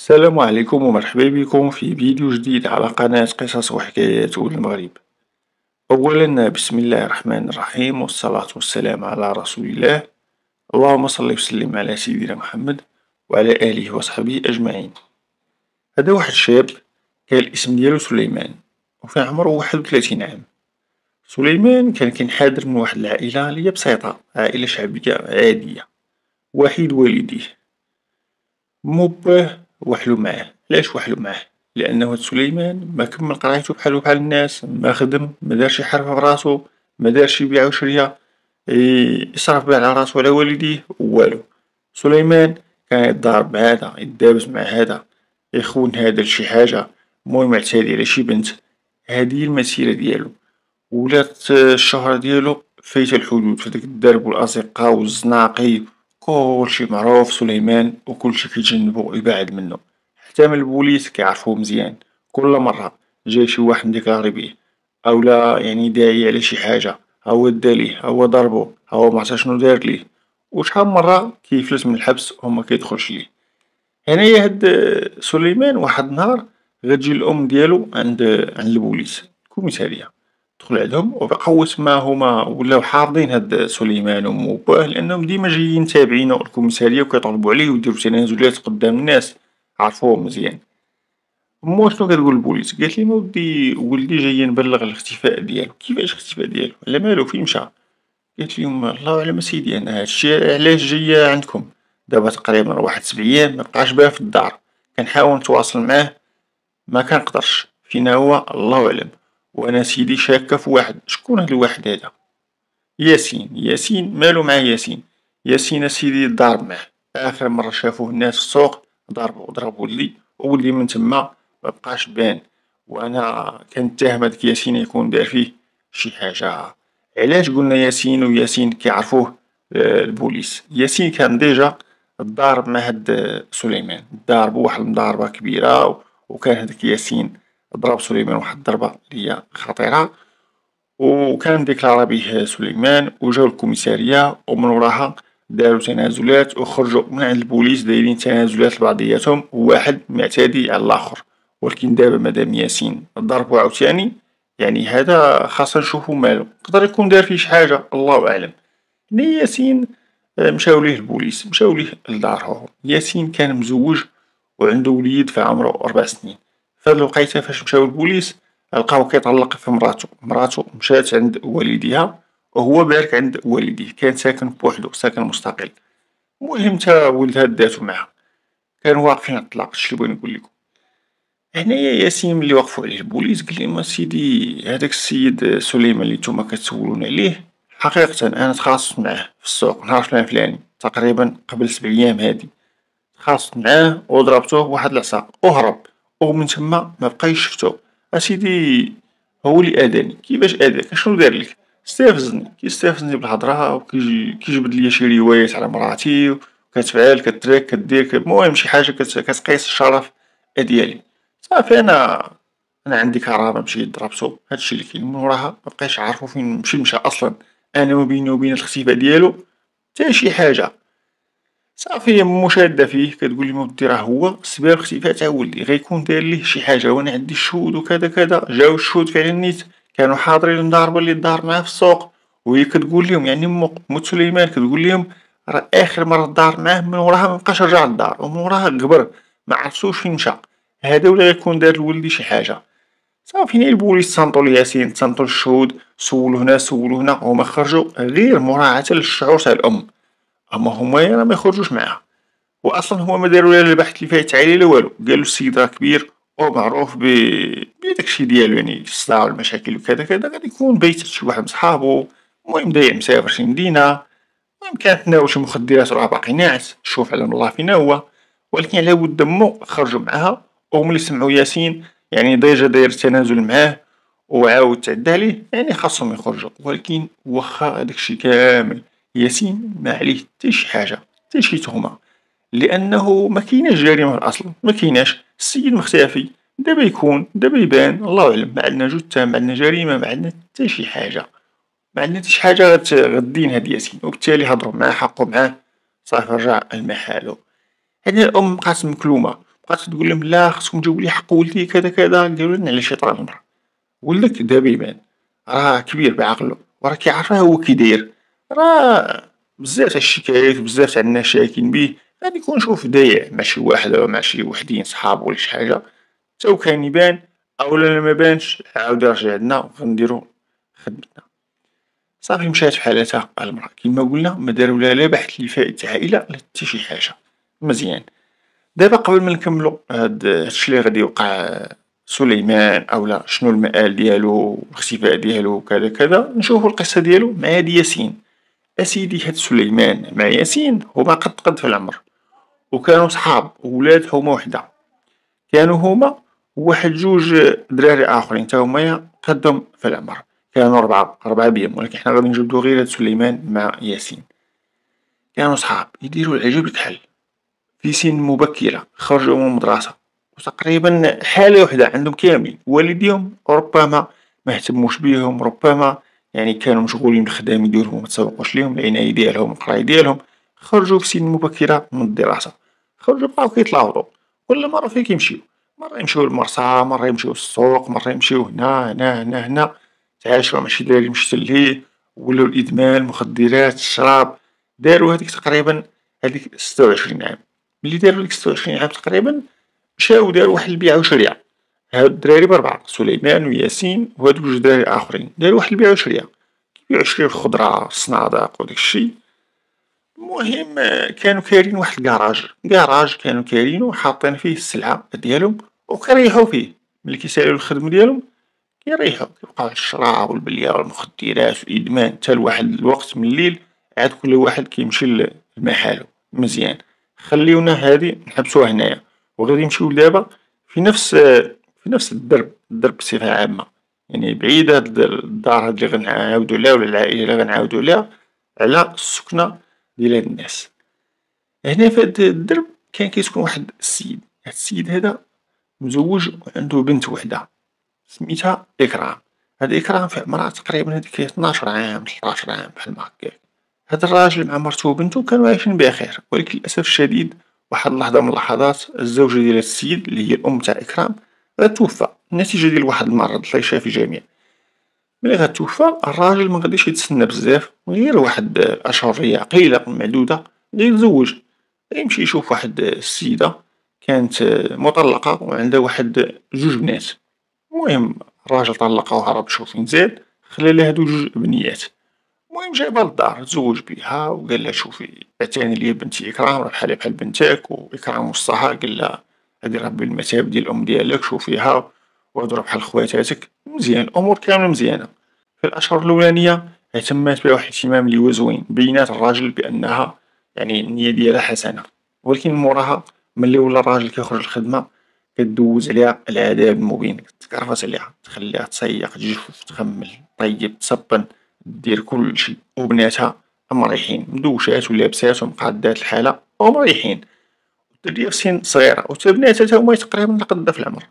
السلام عليكم ومرحبا بكم في فيديو جديد على قناة قصص وحكايات المغرب. أولا بسم الله الرحمن الرحيم والصلاة والسلام على رسول الله. اللهم صل وسلم على سيدنا محمد وعلى آله وصحبه أجمعين. هدا واحد الشاب كان الاسم ديالو سليمان وكان عمرو واحد وثلاثين عام. سليمان كان كينحدر من واحد العائلة لي بسيطة عائلة شعبية عادية وحيد والديه. مو باه وحلو معاه. علاش وحلو معاه؟ هاد سليمان ما كمل قرايتو بحالو بحال الناس ما خدم ما دار شي حرفة فراسو ما دارش بيع و شرية يصرف بها على راسو وعلى والديه والو. سليمان كان يتضارب مع هدا يدابز مع هدا يخون هدا لشي حاجة المهم يعتادي على شي بنت. هادي هي المسيرة ديالو. ولات الشهرة ديالو فايتة الحدود في داك الدرب و الأزقة و الزناقي كلشي معروف سليمان و كلشي كيتجنبو يبعد منو حتى من البوليس كيعرفوه مزيان. كل مرة جا شي واحد مديكلاري بيه أولا يعني داعي على شي حاجة. هو دا ليه هو ضربو هو معرفت شنو دار ليه. و شحال من مرة كيفلت من الحبس و مكيدخلش ليه. هنايا هاد سليمان واحد النهار غتجي الأم ديالو عند عند البوليس. الكوميسارية تدخل عندهم و بقاو سما هما ولاو حافظين هاد سليمان و مو و باه لأنهم ديما جايين تابعينو الكوميسارية و كيطلبو عليه و يديرو تنازلات قدام الناس عرفوه مزيان. مو شنو كتقول البوليس؟ قالتليم اودي ولدي جاي نبلغ الاختفاء ديالو. كيفاش الاختفاء ديالو؟ على مالو فين مشى؟ قالتليهم الله اعلم أسيدي أنا هادشي علاش جاية عندكم؟ دابا تقريبا واحد سبع أيام مبقاش بها في الدار كنحاول نتواصل معاه مكنقدرش فين هو الله اعلم و أنا سيدي شاكة في واحد. شكون هاد الواحد هدا ياسين. ياسين مالو مع ياسين؟ ياسين اسيدي تضارب معاه. آخر مرة شافوه الناس في السوق ضربو ضرب ولدي و ولدي من تما مبقاش بان. و أنا كنتهم هداك ياسين يكون دار فيه شي حاجة. علاش قلنا ياسين و ياسين كيعرفوه البوليس. ياسين كان déjà تضارب مع هاد سليمان. تضاربو واحد المضاربة كبيرة و كان هداك ياسين ضرب سليمان واحد الضربة لي هي خطيرة. و كان مديكلارا بيه سليمان و جاو الكوميسارية و من وراها دارو تنازلات و خرجو من عند البوليس دايرين تنازلات لبعضياتهم واحد معتدي على لاخر ولكن دابا مادام ياسين ضربو عاوتاني. يعني هدا خاصنا نشوفو مالو يقدر يكون دار فيه شي حاجة؟ الله أعلم. هنايا ياسين مشاو ليه البوليس مشاو ليه لدارهم. ياسين كان مزوج و عندو وليد في عمرو ربع سنين. فهاد الوقيتة فاش مشاو للبوليس لقاوه كيطلق في مراتو مراتو مشات عند والديها و هو بارك عند والديه. كان ساكن بوحدو ساكن مستقل. المهم تا ولدها داتو معاها. كانو واقفين على الطلاق لي بغيت نقولكم هنايا ياسين ملي وقفو عليه البوليس قالهم أسيدي هداك السيد سليمان لي نتوما كتسولوني عليه حقيقة أنا تخاصمت معاه في السوق نهار فلان الفلاني تقريبا قبل سبع أيام هادي. تخاصمت معاه و ضربتوه بواحد العصا و هرب و من تما مبقيتش شفتو. أسيدي هو لي اداني كيفاش اداك اشنو دارلك استفزني. كيستافزني بالهدرة و كيجبد ليا شي روايات على مراتي و كتفعل كتريك كدير المهم شي حاجة كتقيس الشرف ديالي. صافي أنا أنا عندي كرامة مشيت ضربتو هادشي لي كاين. من وراها مبقيتش عارفو فين مشى أصلا. أنا و بيني و بين الاختفاء ديالو تا شي حاجة. صافي هي مو شادة فيه. كتقوليم اودي راه هو الاختفاء تاع ولدي غيكون دار ليه شي حاجة و أنا عندي الشهود و كذا. جاو الشهود فعلا نيت. كانو حاضرين المضاربة لي دار معاه في السوق. و هي كتقوليهم يعني موت سليمان كتقوليهم راه آخر مرة دار معاه من وراها مبقاش رجع للدار و من وراها كبر معرفتوش فين مشى هدا ولا غيكون دار لولدي شي حاجة. صافي نهاية البوليس تصنتو لياسين تصنتو للشهود سولو هنا سولو هنا هما خرجو غير مراعاة للشعور تاع الأم. أما همايا راه ميخرجوش معاها. و أصلا هما مدارو لا البحث لي فايت التعليل لا والو. قالو السيد راه كبير و معروف بداكشي ديالو يعني الصداع و المشاكل و كذا غادي يكون بايت شي واحد من صحابو المهم داير مسافر شي مدينة. المهم كان تناول شي مخدرات راه باقي ناعس. شوف علم الله فين هو. ولكن على ود مو خرجو معاها. و ملي سمعو ياسين يعني déjà داير التنازل معاه. و عاود تعدى عليه يعني خاصهم يخرجو ولكن واخا هداكشي كامل. ياسين معليه تا شي حاجة تا شي تهمة. لأنه مكايناش جريمة في الأصل مكايناش السيد مختفي دابا يكون دابا يبان الله أعلم. معندنا جثة معندنا جريمة معندنا تا شي حاجة. معندنا تا شي حاجة غدين هاد ياسين. و بالتالي هضرو معاه حقو معاه. صافي رجع لمحالو هنا الأم بقات مكلومة. بقات تقولهم لا خصكم تجيبو لي حق ولدي كذا كذا. قالولها علاش يطرى المرا ولدك دابا يبان. راه كبير بعقلو وراه كيعرف هو كيداير راه بزاف الشكايات وبزاف تاع الناس شاكين بيه غادي يكون شوف دايع مع شي واحد ولا مع شي وحدين صحابو ولا شي حاجة. تا كان يبان أولا مبانش عاود يرجع عندنا غنديرو خدمتنا. صافي مشات فحالتها المرا كيما قلنا مدارولها لا بحث لفائدة العائلة لا حتى شي حاجة. مزيان. دابا قبل ما نكملو هاد الشي لي غادي يوقع سليمان أولا شنو المآل ديالو الاختفاء ديالو كذا كذا نشوفو القصة ديالو مع هاد ياسين. أسيدي هاد سليمان مع ياسين هما قد قد في العمر. وكانو صحاب ولاد حومة وحدة. كانو هما وواحد جوج دراري آخرين تا همايا قدهم في العمر. كانو ربعة ربعة بيهم ولكن حنا غادي نجبدو غير هاد سليمان مع ياسين. كانو صحاب يديرو العجب الحل في سن مبكرة خرجوا من المدرسة. وتقريبا حالة وحدة عندهم كاملين. والديهم ربما ما اهتموش بيهم ربما يعني كانوا مشغولين بالخدام ديالهم وما تسوقوش ليهم العناية ديالهم القراية ديالهم خرجوا في سن مبكرة من الدراسة. خرجوا بقاو كيتلاوطو كل مرة فين كيمشيو؟ مرة يمشيو للمرسى مرة يمشيو للسوق مرة يمشيو هنا هنا هنا هنا. تعاشرو مع شي دراري مشتلين ولاو الإدمان المخدرات الشراب. دارو هاديك تقريبا هاديك ستة وعشرين عام. ملي دارو ديك ستة وعشرين عام تقريبا مشاو دارو واحد البيعة وشريعة. هادو الدراري بربعة سليمان وياسين وهادو جوج دراري آخرين. دارو واحد البيعة وشريعة كيبيعو يشريو الخضرة الصنادق وداك الشي المهم كانو كاريين واحد الكراج. كراج كانو كاريينو حاطين فيه السلعة ديالهم وكيريحو فيه. ملي كيساليو الخدمة ديالهم كيريحو كيبقاو الشراب والبلية والمخدرات والإدمان. حتى لواحد الوقت من الليل عاد كل واحد كيمشي لمحالو مزيان. خليونا هادي نحبسوها هنايا. وغادي نمشيو دابا في نفس نفس الدرب الدرب بصفة عامة. يعني بعيد هاد الدار هاد لي غنعاودو عليها ولا العائلة لي غنعاودو عليها على السكنة ديال هاد الناس. هنا في هاد الدرب كان كيسكن واحد السيد. هاد السيد هذا مزوج وعندو بنت وحدة سميتها إكرام. هاد إكرام في عمرها تقريبا هاديك اثناش عام تلطاش عام بحال هكاك. هاد الراجل مع مرتو وبنتو كانو عايشين بخير ولكن للأسف الشديد واحد اللحظة من اللحظات الزوجة ديال السيد اللي هي الأم تاع إكرام غتوفى. نتيجة ديال واحد المرض الله يشافي الجميع ملي غتوفى الراجل مغاديش يتسنى بزاف غير واحد الأشهر قليلة معدودة غيتزوج غيمشي يشوف واحد السيدة كانت مطلقة وعندها واحد جوج بنات. المهم الراجل طلقها وهرب فين زاد خلالها هادو جوج بنيات. المهم جابها للدار تزوج بيها وقالها شوفي اعتني ليا بنتي إكرام راه بحالها بحال بنتك وإكرام وصاها قالها هادي راه بالمثابة ديال الأم ديالك شوفيها راه بحال خواتاتك. مزيان الأمور كاملة مزيانة. في الأشهر الأولانية اهتمات بها واحد الاهتمام لي هو زوين بينات الراجل بأنها يعني النية ديالها حسنة. ولكن موراها ملي ولا الراجل كيخرج للخدمة كدوز عليها العذاب المبين. كتكرفس عليها تخليها تصيق تجف تخمل طيب تصبن دير كلشي وبناتها مريحين مدوشات ولابسات ومقادات الحالة ومريحين الدرية في سن صغيرة. و بناتها تا هما تقريبا قدها في العمر.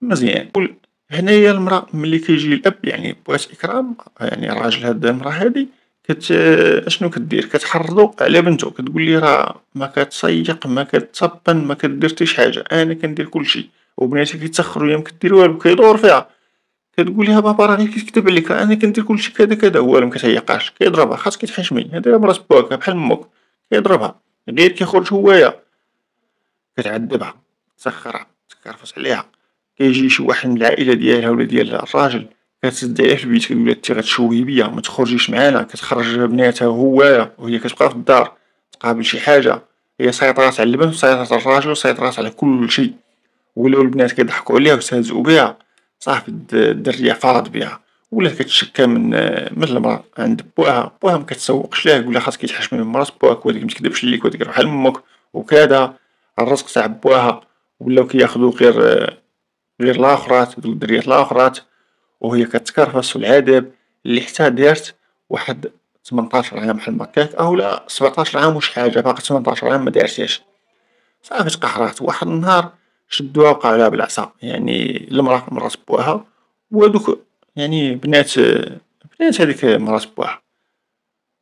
مزيان. هنايا المرا ملي كيجي الأب يعني بغات إكرام يعني راجل هاد المرا هادي كت أشنو كدير؟ كتحرضو على بنتو. كتقوليه راه ما كتسيق ما كتصبن ما كدير حتى شي حاجة. أنا كندير كلشي وبناتي كيتسخرو وهي مكدير والو كيدور فيها. كتقوليها بابا راه غير كيكذب عليك أنا كندير كلشي كذا كذا. هو مكتيقاش كيضربها. خاصك تحشمي راه مرات باك بحال مك. كيضربها. غير كيخرج هوايا. كتعذبها تسخرها تكرفس عليها. كيجي شي واحد من العائلة ديالها ولا ديال الراجل كتسد عليه في البيت كتقولها انت غتشوهي بيا متخرجيش معانا كتخرج بناتها وهوايا وهي كتبقى في الدار تقابل شي حاجة. هي سيطرات على البنت وسيطرات على الراجل وسيطرات على كل شيء. ولاو البنات كيضحكو عليها ويستهزئو بها صافي الدرية فاض بها. ولات كتشكى من من المرا عند بواها بواها مكتسوقش ليها يقولها خاصك يتحشمي من مرات بواك وهاديك متكدبش ليك وهاديك بحال مك وكذا. الرزق تاع بواها ولاو كياخدو غير غير لاخرات دوك الدريات لاخرات وهي كتكرفس والعذاب اللي حتى دارت واحد تمنطاش عام بحال هكاك اولا سبعطاش عام وشي حاجة باقي تمنطاش عام مدارتهاش صافي تقهرات واحد النهار شدوها وقعو عليها بالعصا يعني المرا مرات بواها وهادوك يعني بنات بنات هاديك مرات بواها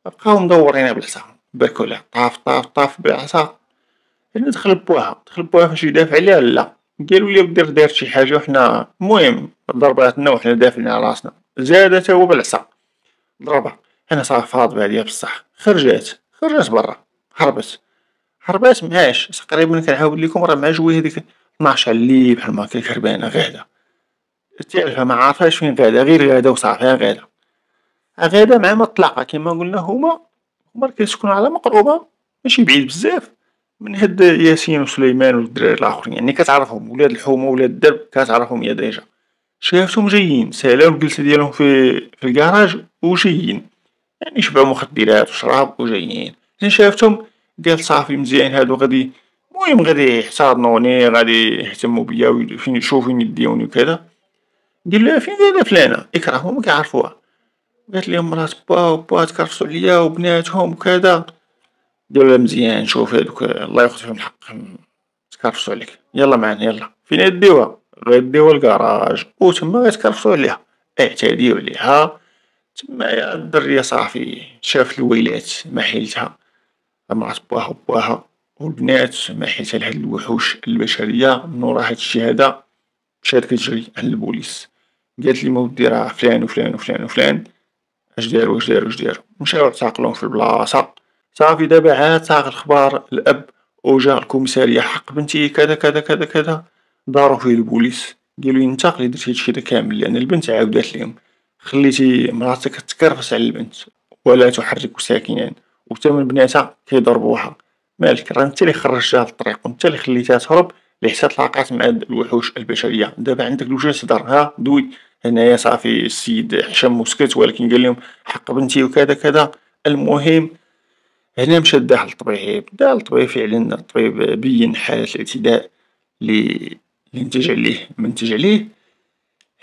بقاو مدورينها بالعصا بركو عليها طاف طاف طاف بالعصا. هنا دخل بوها دخل بوها فاش يدافع عليها؟ لا. قالو لي دارت شي حاجة وحنا المهم ضرباتنا وحنا دافعين على راسنا. زاد تا هو بالعصا. ضربها أنا صافي فاض عليا بصح. خرجات خرجات برا. هربت هربات معاش. تقريبا كنعاود ليكم راه مع هاديك طناش على الليل بحال ما هكاك هربانة غادا تعرفها ما عارفاش فين غادا غير غادا وصافي غادا غادا مع مطلقة. كيما قلنا هما هما كيسكنو على مقربة. ماشي بعيد بزاف. من هاد ياسين وسليمان والدراري الآخرين. يعني كتعرفهم ولاد الحومة ولاد الدرب كتعرفهم يا déjà. شافتهم جايين سالاو الجلسة ديالهم في في الكراج وجايين. يعني شبعو مخدرات وشراب وجايين. ملي شافتهم قالت صافي مزيان هادو غادي المهم غادي يحتضنوني غادي يهتمو بيا وفين يشوفو فين يديوني وكذا. قالها فين قايلة فلانة؟ يكرههم وكيعرفوها قالت ليهم مرات با با تكرفسو عليا وبناتهم وكذا. قالولها مزيان شوف هادوك الله ياخد فيهم الحق تكرفسو عليك يلا معانا يلا. فين غديوها غديوها للكراج وتما غيتكرفسو عليها اعتديو عليها تمايا الدرية صافي. شافت الويلات ما حيلتها. مرات بواها و والبنات ما حيلتها لهاد الوحوش البشرية. من ورا هاد الشي هدا مشات كتجري عند البوليس. قالتلهم اودي راه فلان وفلان وفلان وفلان. اش دارو اش دارو اش دارو مشاو اعتقلوهم في البلاصة. صافي دابا عاد ساق الخبار الأب وجا الكوميسارية حق بنتي كذا كذا كذا كذا. دارو فيه البوليس قالوليه نتا لي درتي هادشي كامل لأن البنت عاودات ليهم خليتي مراتك تكرفس على البنت ولا تحرك ساكنا وتا من بناتها كيضربوها مالك راه نتا لي خرجتها للطريق ونتا لي خليتها تهرب لحتى تلاقات مع الوحوش البشرية. دابا عندك الوجه تهدر ها دوي. هنايا صافي السيد حشم وسكت ولكن قال لهم حق بنتي وكذا كذا. المهم هنا مشى داه للطبيب داه للطبيب فعلا الطبيب بين حالة الاعتداء لي نتج عليه منتج عليه.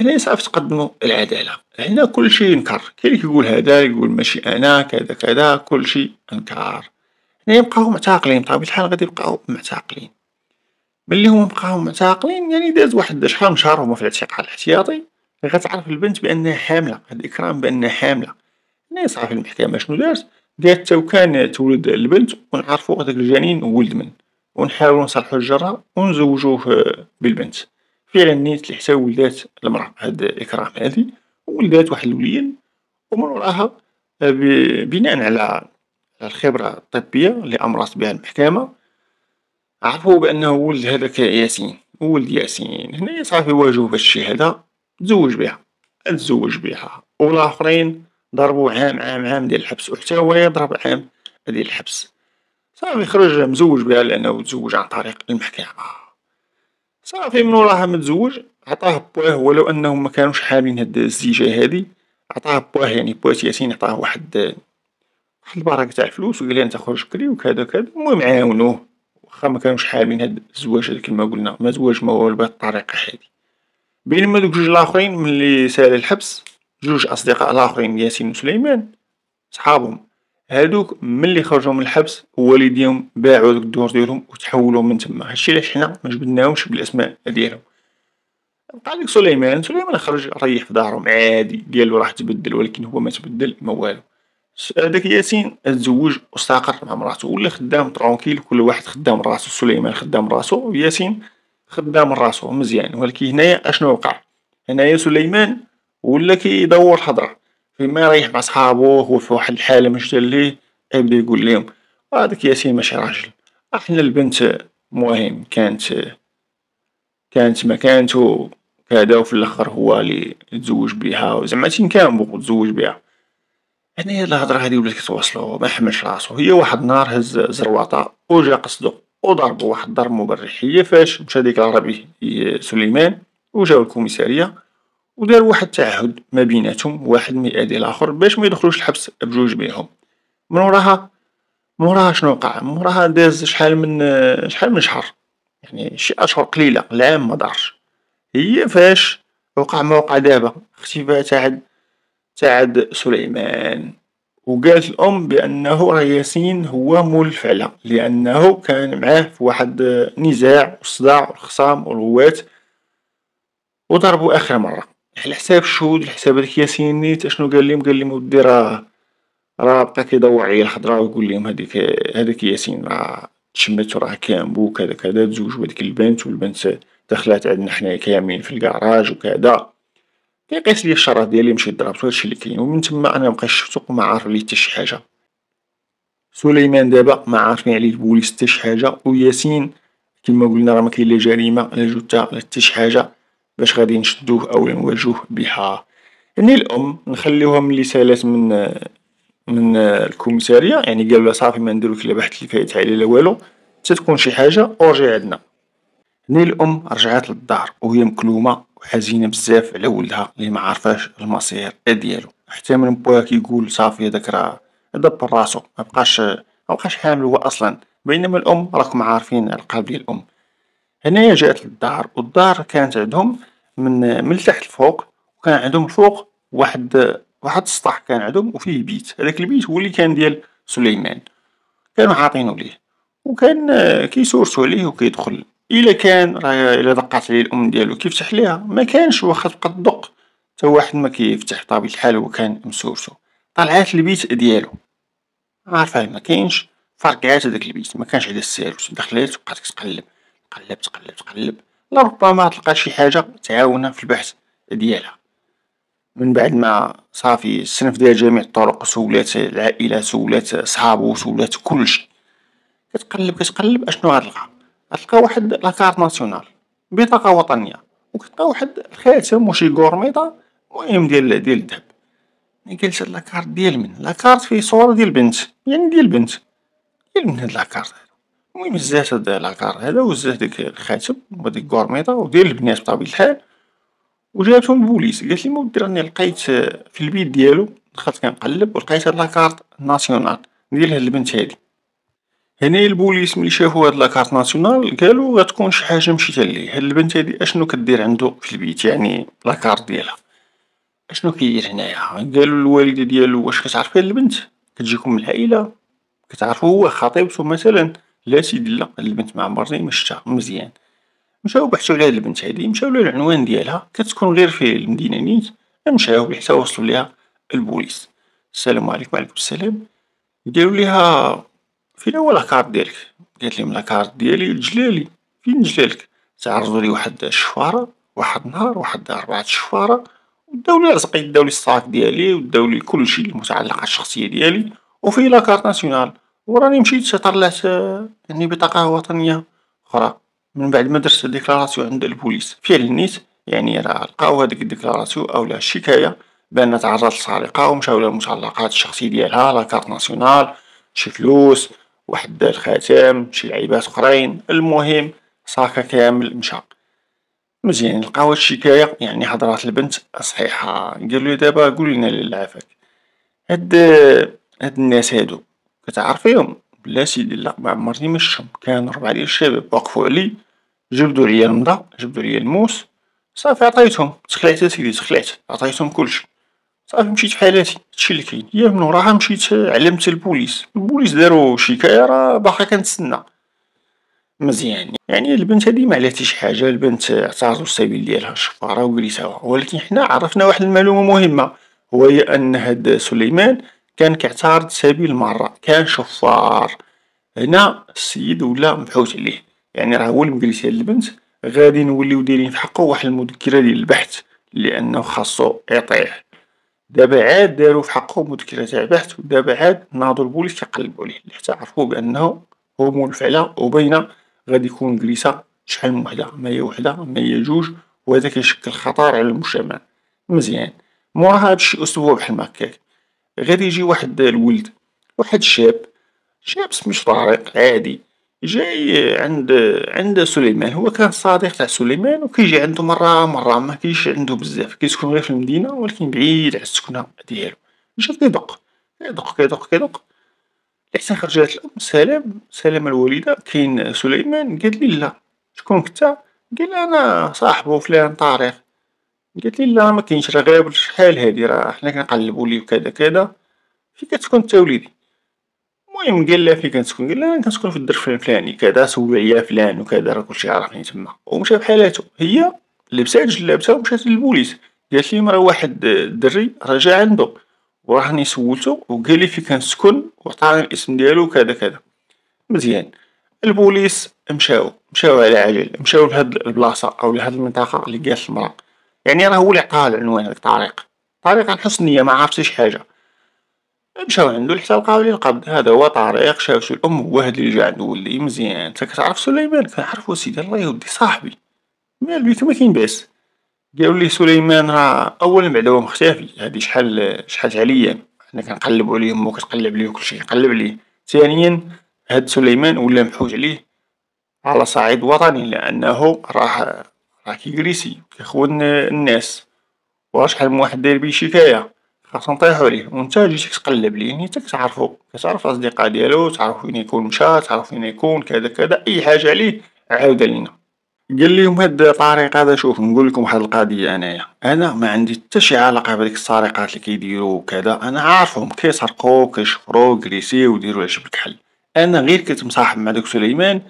هنا صافي تقدمو العدالة. هنا كلشي نكر كاين لي كيقول هذا يقول ماشي أنا كذا كذا كلشي انكار هنا يبقاو معتقلين بطبيعة الحال غادي يبقاو معتقلين ملي هما بقاو معتقلين يعني داز واحد شحال من شهر هما في الاعتقال الاحتياطي غتعرف البنت بأنها حاملة هاد الإكرام بأنها حاملة. هنا صافي المحكمة شنو دارت؟ قالت لو كان تولد البنت ونعرفو هداك الجنين ولد من. ونحاولو نصلحو الجرة ونزوجوه بالبنت. فعلا نيت حتى ولدات المرأة هاد اكرام هادي. ولدات واحد الوليد ومن وراها بناء على الخبرة الطبية لي امرت بها المحكمة عرفو بأنه ولد هداك ياسين. ولد ياسين. هنايا صافي واجهو بهادشي هدا تزوج بيها تزوج بيها ولاخرين ضربوه عام عام عام ديال الحبس وحتى هو يضرب عام ديال الحبس. صافي خرج مزوج بها لأنه تزوج عن طريق المحكمة. صافي من وراها متزوج عطاه بواه ولو أنهم مكانوش حابين هاد الزيجة هادي عطاه بواه يعني بوات ياسين عطاه واحد واحد البركة تاع الفلوس وقالها نتا خرج بكري وكذا كذا المهم عاونوه واخا مكانوش حابين هاد الزواج هدا كيما قلنا. مزواج ما بهاد الطريقة هادي. بينما دوك جوج لاخرين ملي سال الحبس جوج أصدقاء لاخرين ياسين وسليمان. صحابهم. هادوك ملي خرجو من الحبس والديهم باعو داك الدور ديالهم وتحولو من تما. هادشي علاش حنا مجبدناهمش بالأسماء ديالهم. بقى ديك سليمان. سليمان خرج ريح في دارهم عادي قالو راه تبدل ولكن هو ما تبدل ما والو. هداك ياسين تزوج واستقر مع مراتو ولا خدام طرونكيل كل واحد خدام راسو سليمان خدام راسو وياسين خدام راسو مزيان. ولكن هنايا أشنو وقع؟ هنايا سليمان ولا كيدور الهضرة فيما يريح مع صحابو هو في واحد الحالة مش ليه يبدأ يقول ليهم هداك ياسين ماشي راجل إحنا البنت مهم كانت كانت مكانتو كذا وفي الآخر هو لي تزوج بيها زعما تين كان بغو تزوج بيها. هنايا الهضرة هادي ولات كتوصلو ما حملش راسو. هي واحد النهار هز زرواطة وجا قصدو وضربو واحد الضرب مبرح هي فاش مشى ديك العربي سليمان وجاو الكوميسارية. ودار واحد التعهد ما بيناتهم واحد ميأدي الآخر باش ما يدخلوش الحبس بجوج بيهم. من وراها من وراها شنو وقع؟ من وراها داز شحال من شحال من شهر. يعني شي أشهر قليلة العام ما دارش. هي فاش وقع ما وقع دابا. اختفاء تاع تاع سليمان. وقالت الأم بأنه راه ياسين هو مول الفعلة لأنه كان معاه في واحد نزاع والصداع والخصام والغوات وضربو آخر مرة. على حساب الشهود هداك ياسين نيت أشنو قال لهم؟ قال لهم ودي راه راه بقى كيدور عليا الخضرا ويقول لهم هاديك هداك ياسين راه تشمت وراه كامبو كذا كذا تزوجو بهاديك البنت و البنت دخلات عندنا حنايا كاملين في الكراج و كذا يقيس ليا الشرف ديالي مشيت ضربتو هادشي لي كاين. و من تما أنا مبقيتش شفتو و معارف عليه حتى شي حاجة. سليمان دابا معارفين عليه البوليس حتى شي حاجة. و ياسين كيما قلنا راه مكاين لا جريمة لا جثة لا حتى شي حاجة. باش غادي نشدوه اولا نواجهوه بها. يعني الأم نخليوها سالات من من الكوميسارية. يعني قالولها صافي منديروك لا بحث الفايت عليه لا والو. حتى تكون شي حاجة ورجعي عندنا. هني الأم رجعات للدار و هي مكلومة و حزينة بزاف على ولدها لي معارفاش المصير ديالو. حتى من باها كيقول صافي هداك راه دبر راسو مبقاش مبقاش حامل هو أصلا. بينما الأم راكم عارفين القلب ديال الأم. هنايا جات للدار و الدار كانت عندهم من من التحت للفوق و كان عندهم الفوق واحد واحد السطح كان عندهم و فيه بيت. هداك البيت هو لي كان ديال سليمان. كانو عاطينو ليه و كان كيسورسو عليه و كيدخل إلا كان راه إلا دقات عليه الأم ديالو كيفتح ليها. مكانش واخا تبقى دق تا واحد مكيفتح بطبيعة الحال و كان مسورسو. طلعات للبيت ديالو. عارفة مكاينش فرقعات هداك البيت. مكانش عليه الساروت دخلات و بقات كتقلب. تقلب تقلب تقلب لربما تلقى شي حاجة تعاونها في البحث ديالها. من بعد ما صافي استنفد جميع الطرق سولات العائلة سولات صحابو سولات كلشي. كتقلب كتقلب أشنو غتلقى؟ غتلقى واحد لاكارت ناسيونال بطاقة وطنية و كتلقى واحد الخاتم و شي قورميطة المهم ديال ديال الدهب قالت هاد لاكارت ديال من لاكارت فيه صورة ديال بنت يعني ديال بنت. ديال من هاد la carte المهم هزات هاد la carte هذا و هزات ديك الخاتم و هاديك القورميطة و ديال البنات بطبيعة الحال و جابتهم للبوليس قالتليم اودي راني لقيت في البيت ديالو دخلت كنقلب و لقيت هاد la carte nationale ديال هاد البنت هادي هنايا البوليس ملي شافو هاد la carte nationale قالو غتكون شي حاجة مشيتة ليه هاد البنت هادي اشنو كدير عندو في البيت يعني la carte ديالها اشنو كيدير هنايا قالو للوالدة ديالو واش كتعرفي هاد البنت كتجيكم من العائلة كتعرفو هو خطيبتو مثلا لا سيدي لا البنت معمرني مشفتها مزيان. مشاو بحثو على هاد البنت هادي مشاو للعنوان ديالها كتكون غير في المدينة نيت مشاو حتى وصلو ليها البوليس. السلام عليكم وعليكم السلام. قالو ليها فين هو la carte ديالك؟ قالتلهم la carte ديالي لجلالي فين جلالك؟ تعرضولي واحد الشفارة واحد النهار واحد ربعة الشفارة و داولي رزقي داولي الصاك ديالي و داولي كلشي المتعلقات الشخصية ديالي و فيه la carte nationale. و راني مشيت طلعت يعني بطاقة وطنية خرى من بعد ما درت déclaration عند البوليس فعلا نيت يعني راه لقاو هاديك ال déclaration اولا الشكاية بأنها تعرضت للسرقة و مشاو للمتعلقات الشخصية ديالها la carte nationale شي فلوس واحد الخاتم شي لعيبات أخرين. المهم صاكها كامل مشا مزيان لقاو هاد الشكاية يعني حضرات البنت صحيحة. قالولها دابا قوليلنا لاله عافاك هاد هاد الناس هادو كتعرفيهم لا سيدي لا معمرني مشفتهم كانو ربعة ديال الشباب وقفو علي. جبدو عليا المضا جبدو عليا الموس. صافي عطيتهم. تخلعت اسيدي تخلعت. عطيتهم كلشي. صافي مشيت فحالاتي هادشي لي كاين. أيام من وراها مشيت علمت البوليس. البوليس دارو شكاية راه باقا كنتسنى. مزيان. يعني البنت هادي معليها حتى شي حاجة. البنت اعترضو السبيل ديالها الشفارة و كليساها ولكن حنا عرفنا واحد المعلومة مهمة. وهي أن هاد سليمان كان كيعترض سبيل المرة كان شفار. هنا السيد ولا مبحوث عليه. يعني راه هو لي مجلس هاد البنت غادي نوليو دايرين في حقو واحد المذكرة ديال البحث لأنه خاصو يطيح. دابا عاد دارو في حقو مذكرة تاع بحث و دابا عاد ناضو البوليس كيقلبو عليه. حتى عرفو بأنه هو الفعلة و باينة غادي يكون جليسة شحال من وحدة اما هي وحدة اما هي جوج و هذا كيشكل خطر على المجتمع. مزيان. موراها بشي أسبوع بحال هكاك. غادي يجي واحد الولد واحد الشاب شاب سميتو طارق عادي جاي عند عند سليمان هو كان صديق تاع سليمان و كيجي عندو مرة مرة مكيجيش عندو بزاف كيسكن غير في المدينة ولكن بعيد على السكنة ديالو. جا كيدق كيدق كيدق كيدق لحسن خرجات الام سلام سلام الوالدة كاين سليمان قالتلي لا شكون كنتا قالها أنا صاحبو فلان طارق. قالتلي لا مكاينش راه غاب شحال هادي راه حنا كنقلبو ليه و كذا كذا فين كتكون نتا وليدي. المهم قالها فين كنسكن قالها أنا كنسكن في الدرب الفلاني كذا سولو عليا فلان و كذا راه كلشي عارفني تما. و مشى بحالاتو. هي لبسات جلابتها و مشات للبوليس. قالتليهم راه واحد الدري راه جا عندو. و راني سولتو و قالي فين كنسكن و عطاني الاسم ديالو و كذا. مزيان. البوليس مشاو مشاو على عجل مشاو لهاد البلاصة أو لهاد المنطقة اللي قالت المرا يعني راه هو اللي عطاها العنوان هداك طارق. طارق عن حسن نية معرفتش حاجة. مشاو عندو حتى لقاو ليه القبض هذا هو طارق شاف شو الأم هو هاد اللي جا عند ولدي مزيان. انت كتعرف سليمان كنعرفو سيدي الله يودي صاحبي. مال بيك مكاين بأس. قالو ليه سليمان راه اولا بعدا هو مختفي. هادي شحال شحال تاع ليام حنا كنقلبو عليه مو كتقلب عليه وكلشي كيقلب عليه ثانيا هاد سليمان ولا محوج عليه على صعيد وطني لأنه راه راه كيكريسي كيخون الناس. وراه شحال من واحد داير بيه شكاية خاصنا نطيحو عليه. ونتا جيتي تقلب عليه نتا كتعرفو كتعرف الأصدقاء ديالو تعرف وين يكون مشى تعرف وين يكون كذا كذا أي حاجة عليه عاودها لينا قال ليهم هاد الطريق هذا شوف نقول لكم واحد القضية أنايا. أنا ما عندي حتى شي علاقة بهذيك السرقات اللي كيديروا وكذا. أنا عارفهم كيسرقوا كيشفروا كريسيو ويديروا على شبك حل أنا غير كنت مصاحب مع داك سليمان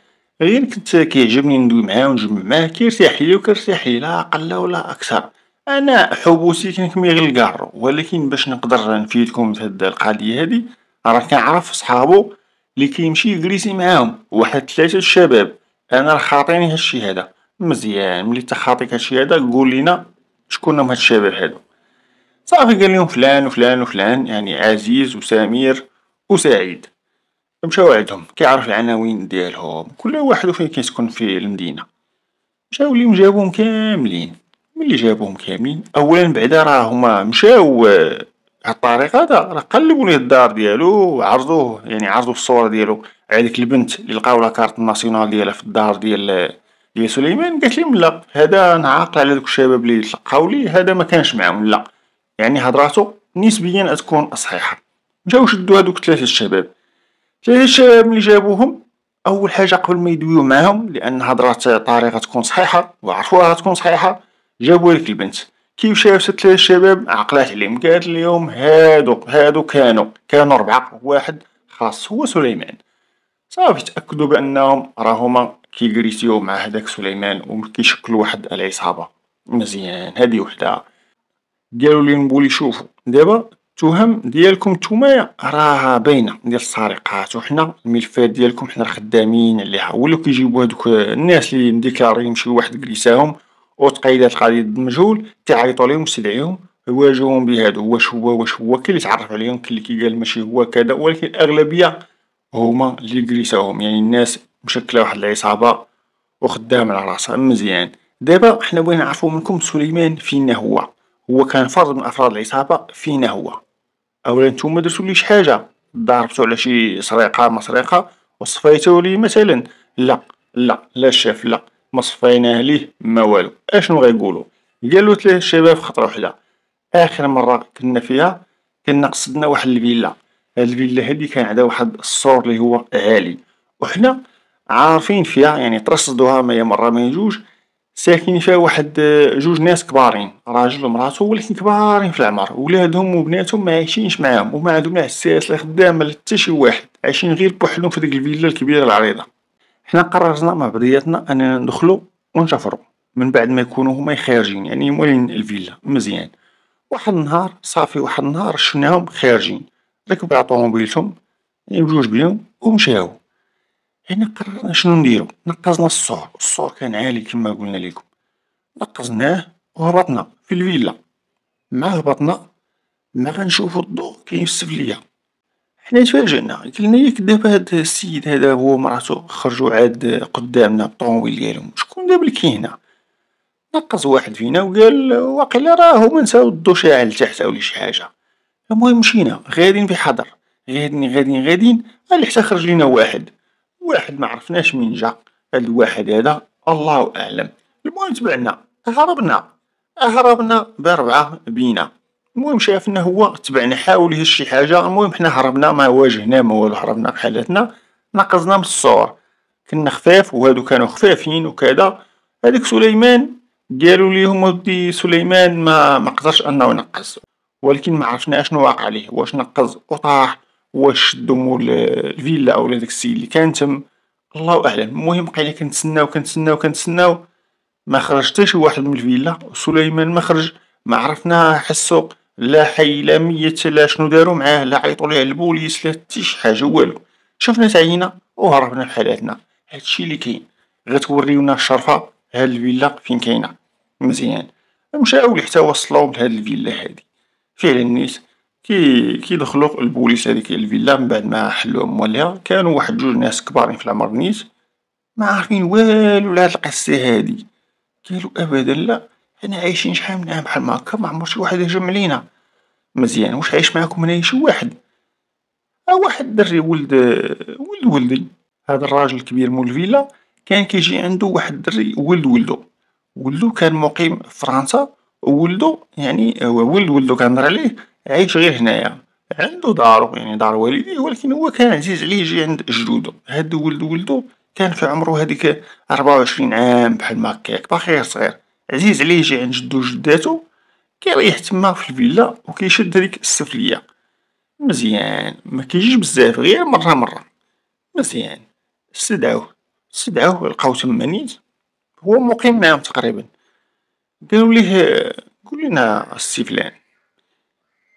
غير كنت كيعجبني ندوي معاه ونجمع معاه كيرتاح ليا لي لا أقل ولا أكثر. أنا حبوسي كان كيما غير الكارو ولكن باش نقدر نفيدكم في هاد القضية هادي راه كنعرف صحابو اللي كيمشي يكريسي معاهم واحد ثلاثة الشباب. أنا راه خاطيني هادشي هذا. مزيان ملي تا خاطيك هادشي هذا قول لينا شكون هما هاد الشباب هادو. صافي قال لهم فلان وفلان وفلان يعني عزيز وسمير وسعيد. مشاو عندهم كيعرف العناوين ديالهم كل واحد وفين كيسكن في المدينة. مشاو ليهم جابوهم كاملين. ملي جابوهم كاملين؟ اولا بعدا راه هما مشاو هاد الطريق هذا راه قلبو ليه الدار ديالو وعرضوه يعني عرضو الصورة ديالو على ديك البنت اللي لقاو لا كارت ناسيونال ديالها في الدار ديال ديال سليمان. قالت لهم لا أنا عاقل على دوك الشباب اللي تلقاو لي هذا ما كانش معاهم لا. يعني هضراتو نسبيا تكون صحيحه مشاو شدو هادوك ثلاثة الشباب. الشباب ملي جابوهم. أول حاجة قبل ما يدويو معاهم لأن هضرات طريقه تكون صحيحة وعرفوها تكون صحيحة جابوا لك البنت. كيف شافت ثلاثة الشباب؟ عقلات عليهم. قالت لهم هادو هادو كانوا كانوا ربعة واحد خاص هو سليمان. صافي تأكدوا بأنهم راهما كيكريسيو مع هداك سليمان وكيشكلوا واحد العصابة. مزيان هادي وحدة. قالوا لي نقولي شوفوا دابا التهم ديالكم نتوما راه باينة ديال السرقات وحنا الملفات ديالكم حنا خدامين عليها ولاو كيجيبوا هادوك الناس اللي مديكلاريين شي واحد كريساهم وتقيدات القضية ضد مجهول تيعيطوا ليهم ويستدعيهم يواجهوهم بهادو واش هو واش هو كاين اللي تعرف عليهم كاين اللي كيقال ماشي هو كذا ولكن الأغلبية هما اللي كريساوهم يعني الناس مشكلة واحد العصابة وخدام على راسها مزيان. دابا حنا بغينا نعرفو منكم سليمان فينا هو هو كان فرد من أفراد العصابة فينا هو. أولا نتوما درتو لي شي حاجة؟ ضربتو على شي سرقة ما سرقة وصفيتو لي مثلا لا لا لا شاف لا ما صفيناه ليه؟ ما والو. أشنو غيقولوا قالوا ثلاثة الشباب خطرة وحدة. آخر مرة كنا فيها كنا قصدنا واحد الفيلا. هاد الفيلا هادي كان عندها واحد السور اللي هو عالي وحنا عارفين فيها يعني ترصدوها ما مرة ما جوج ساكنين فيها واحد جوج ناس كبارين راجل ومراتو ولكن كبارين في العمر. ولادهم وبناتهم ما عايشينش معاهم وما عندهم لا عساس لا خدام لا حتى شي واحد. عايشين غير بوحدهم في ديك الفيلا الكبيرة العريضة. حنا قررنا مع بعضياتنا أننا ندخلو ونشفرو من بعد ما يكونوا هما خارجين يعني مولين الفيلا مزيان. واحد النهار صافي واحد النهار شفناهم خارجين. ركبوا على طوموبيلتهم يعني بجوج بيهم ومشاو. هنا قررنا شنو نديرو؟ نقزنا السور. السور كان عالي كما قلنا لكم. نقزناه وهبطنا في الفيلا. مع هبطنا ما غنشوفو الضوء كاين في السفلية حنا تفاجئنا. قلنا ياك دابا هاد السيد هذا هو ومراتو خرجو عاد قدامنا بالطوموبيل ديالهم. شكون دابا اللي كاين هنا نقز واحد فينا وقال واقيلا راه هما نساو الضو شاعل لتحت اولا شي حاجة. المهم مشينا. غاديين بحذر غاديين غاديين غاديين. حتى خرج لينا واحد. واحد ما عرفناش من جا. هاد الواحد هذا الله أعلم. المهم تبعنا هربنا. هربنا بربعة بينا. المهم شافنا هو تبعنا حاول يهز شي حاجة. المهم حنا هربنا ما واجهنا ما والو هربنا بحالتنا. نقزنا من الصور. كنا خفاف وهادو كانوا خفافين وكذا. هذاك سليمان قالوا ليهم ودي سليمان ما ما قدرش أنه ينقز. ولكن ما عرفنا شنو واقع عليه. واش نقز؟ وطاح. واش مول الفيلا اولا داك السيد اللي كان تم. الله أعلم. المهم بقينا كنتسناو كنتسناو كنتسناو. ما خرج حتى شي واحد من الفيلا. سليمان ما خرج. ما عرفنا حسو لا حي لا ميت لا شنو دارو معاه لا عيطوا ليه البوليس لا حتى شي حاجة والو. شفنا تا عيينا وهربنا بحالاتنا هادشي لي كاين. غتوريونا الشرفة. هاد الفيلا فين كاينة؟ مزيان. مشاو حتى وصلوهم لهاد الفيلا هادي. فعلا نيت كي كيدخلو البوليس هاديك الفيلا من بعد ما حلوهم موليها كانو واحد جوج ناس كبارين في العمر نيت ما عارفين والو على هاد القصة هادي. قالو ابدا لا حنا عايشين شحال من عام بحال هكا ما عمر شي واحد هجم علينا. مزيان واش عايش معاكم هنايا شي واحد؟ ها واحد دري ولد ولد ولدي. هذا الراجل الكبير مول الفيلا كان كيجي عندو واحد الدري ولد ولدو. ولدو كان مقيم في فرنسا وولدو يعني ولد ولدو كنهضر عليه عايش غير هنايا. عندو دارو يعني دار والديه ولكن هو كان عزيز عليه يجي عند جدودو هاد ولد ولدو كان في عمرو و عشرين عام بحال ما هكاك باقي صغير. عزيز عليه يجي عند جدو وجداتو كيريح تما في الفيلا و كيشد هاديك السفلية. مزيان مكيجيش بزاف غير مرة مرة. مزيان. ستدعوه ستدعوه لقاو تما نيت. هو مقيم معاهم تقريبا. قالوليه قولينا السي فلان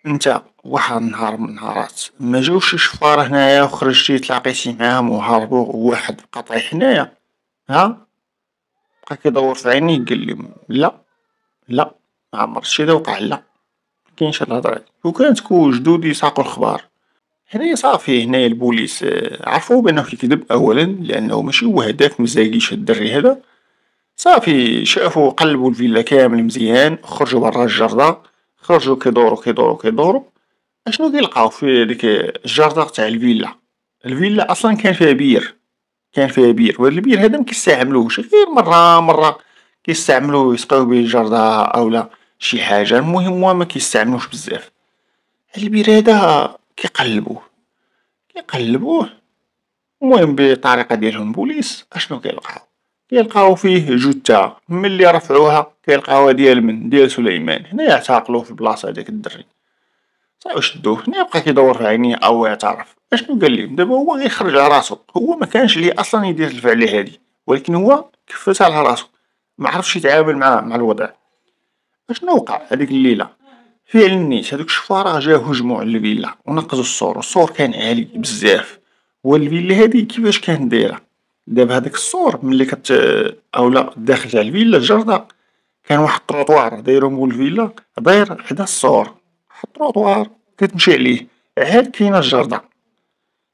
نتا واحد النهار من النهارات. مجاوش الشفارة هنايا وخرجتي تلاقيتي معاهم وهربو وواحد بقا طايح هنايا. ها؟ بقا كيدور في عينيه قاليهم لا لا معمر الشي هدا وقع لا. مكاينش هاد الهضرة. هادي وكان تكون جدودي ساقو الخبار. هنايا صافي هنايا البوليس عرفو بأنه كيكذب اولا لأنه ماشي هو هداك مزاقيش هاد الدري هدا صافي شافو قلبو الفيلا كامل مزيان خرجو برا الجردة. خرجو كيدورو كيدورو كيدورو. أشنو كيلقاو في ديك الجردة تاع الفيلا؟ الفيلا أصلا كان فيها بير كان فيها بير. وهاد البير هدا مكيستعملوش غير مرة مرة. كيستعملوه يسقيو بيه الجردة اولا شي حاجة. المهم هو مكيستعملوش بزاف. هاد البير هدا كيقلبوه كيقلبوه. المهم بطريقة ديالهم البوليس أشنو كيلقاو؟ كيلقاو فيه جثة ملي رفعوها كيلقاوها ديال من ديال سليمان. هنايا اعتقلوه في البلاصة هاديك الدري. صافي شدوه هنايا بقا كيدور في عينيه أو اعترف أشنو قاليهم دابا هو غيخرج على راسو. هو مكانش ليه أصلا يدير الفعلة هادي ولكن هو كفاتها على راسو. معرفش يتعامل مع مع الوضع. أشنو وقع؟ هاديك الليلة. فعلا نيت هادوك الشفارة جاو هجمو على الفيلا ونقزو السور والسور كان عالي بزاف. والفيلا هادي كيفاش كانت دايرة؟ دابا هداك السور ملي كت اولا الداخل تاع الفيلا الجردة كان واحد الطروطوار دايرو مول الفيلا داير حدا السور واحد الطروطوار كتمشي عليه عاد كاينة الجردة.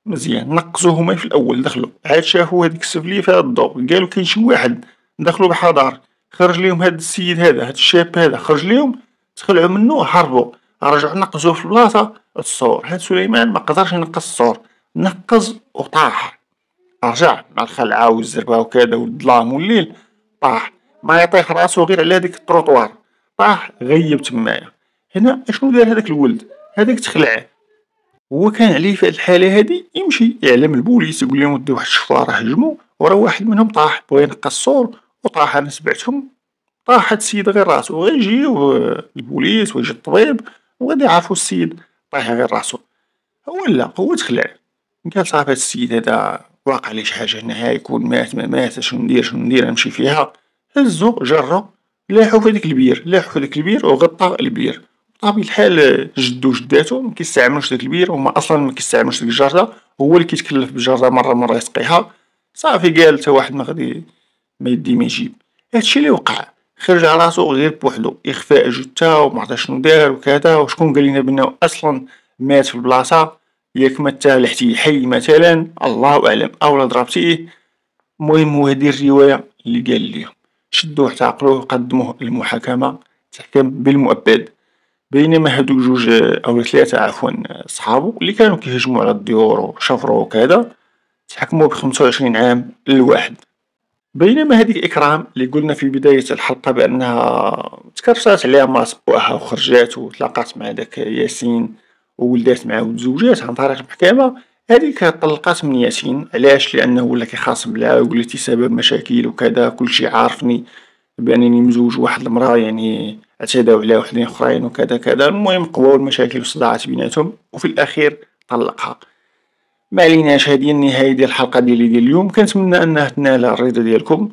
مزيان نقزو هما في الأول دخلو عاد شافو هاديك السفلية فيها الضو قالو كاين شي واحد دخلو بحذر خرج ليهم هاد السيد هذا هاد الشاب هذا خرج ليهم تخلعو منو هربو رجعو نقزوه في البلاصة السور هاد سليمان مقدرش ينقز السور نقز وطاح. رجع مع الخلعة والزربة وكذا والظلام والليل طاح. ما يطيح راسو غير على هاديك الطروطوار طاح غيب تمايا. هنا اشنو دار هداك الولد؟ هداك تخلع. هو كان عليه في هاد الحالة هادي يمشي يعلم البوليس يقولهم ودي واحد الشفارة هجمو وراه واحد منهم طاح بغا ينقز السور وطاح أنا سمعتهم. طاح هاد السيد غير راسو. غيجيو البوليس ويجي الطبيب وغادي يعرفو السيد. طايح غير راسو. هو لا هو تخلع. قال صافي هاد السيد هدا واقع ليه شي حاجة هنايا يكون مات ما مات شنو ندير شنو ندير نمشي فيها. هزو جرو لاحو في هديك البير لاحو في هديك البير وغطى البير. بطبيعة الحال جدو وجداتو مكيستعملوش داك البير هما أصلا مكيستعملوش ديك الجردة هو اللي كيتكلف بالجردة مرة مرة يسقيها. صافي قال تا واحد مغادي ما يدي ما يجيب. هادشي لي وقع. خرج على راسو غير بوحدو. إخفاء جثة ومعرفت شنو دار وكذا وشكون قالينا بأنه أصلا مات في البلاصة. ياك ما تالحتيه حي مثلا الله أعلم. أولا ضربتيه المهم هو هادي الرواية اللي قال ليهم شدوه اعتقلوه قدموه للمحاكمة تحكم بالمؤبد. بينما هادوك جوج أو ثلاثة عفوا صحابو اللي كانوا كيهجمو على الديور وشفرو وكذا تحكمو بخمسة وعشرين عام للواحد. بينما هذيك إكرام اللي قلنا في بداية الحلقة بأنها تكرشات عليها مع بوها وخرجات وتلاقات مع داك ياسين. وولدات معاه وتزوجات عن طريق المحكمة هذيك طلقات من ياسين. علاش؟ لأنه ولا كيخاصم لها ويقول سبب مشاكل وكذا. كلشي عارفني بأنني مزوج واحد المرأة يعني اعتداو على وحدين أخرين وكذا كذا. المهم قواو المشاكل والصداعات بيناتهم وفي الأخير طلقها. معليناش هادي النهاية ديال الحلقة ديالي ديال اليوم. كنتمنى أنها تنال الرضا ديالكم.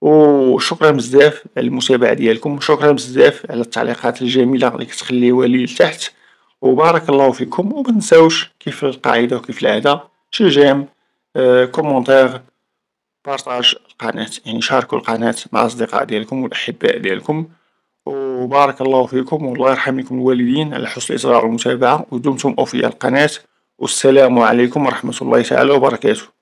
وشكرا بزاف على المتابعة ديالكم. شكرا بزاف على التعليقات الجميلة اللي كتخليوها لي لتحت. وبارك الله فيكم. ومتنساوش كيف القاعدة وكيف العادة. شي j'aime commentaire partage القناة. يعني شاركوا القناة مع الأصدقاء ديالكم والأحباء ديالكم. وبارك الله فيكم والله يرحم لكم الوالدين على حسن الإصغاء والمتابعة. ودمتم أوفياء القناة. والسلام عليكم ورحمة الله تعالى وبركاته.